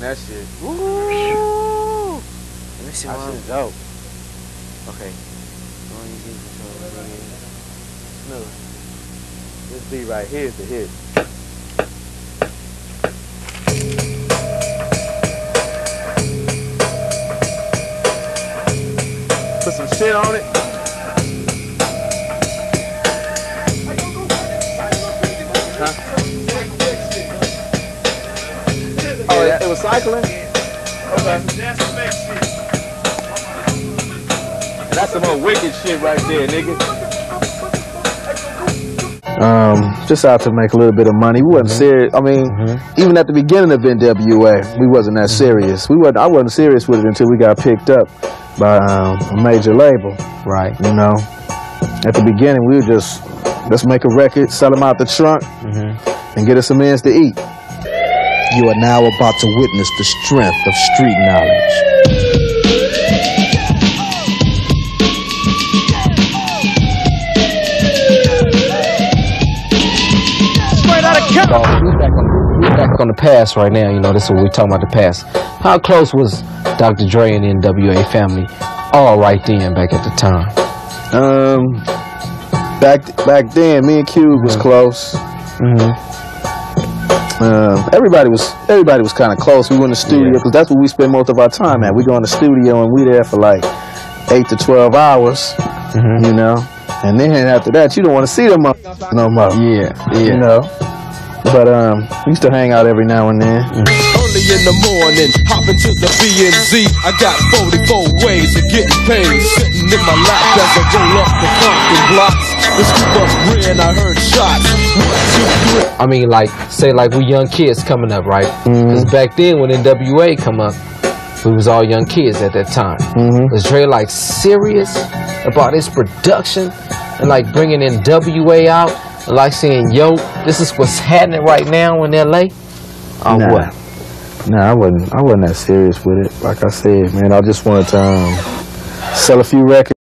that shit. Woo! Let me see That what shit dope. Okay. No. This beat right here is the hit. Put some shit on it. Was cycling? Okay. That's some more wicked shit right there, nigga. Um, just out to make a little bit of money. We wasn't serious. I mean, even at the beginning of NWA, we wasn't that serious. We wasn't. I wasn't serious with it until we got picked up by um, a major label. Right. You know, at the beginning, we were just let's make a record, sell them out the trunk, and get us some ends to eat. You are now about to witness the strength of street knowledge. We back, on, we back on the past right now. You know, this is what we're talking about the past. How close was Dr. Dre and the NWA family all right then back at the time? Um, back back then, me and Cube was close. Mm-hmm. Um, everybody was everybody was kind of close. We were in the studio because that's where we spend most of our time at. We go in the studio and we there for like eight to twelve hours, Mhm. you know. And then after that, you don't want to see them no more. Yeah, yeah. You know. But um, we used to hang out every now and then. Early in the morning, hop into the B&Z. I got 44 ways of getting paid. Sitting in my lap as I roll up the Compton blocks. The scoop was red, I heard shots. One, two, three. I mean, like, say, like we young kids coming up, right? Because back then, when NWA come up, we was all young kids at that time. Mhm. Was Dre like serious about his production and like bringing NWA out and like saying, "Yo, this is what's happening right now in LA"? Or Nah. what? Nah, I wasn't. I wasn't that serious with it. Like I said, man, I just wanted to um, sell a few records.